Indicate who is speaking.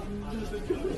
Speaker 1: Thank you.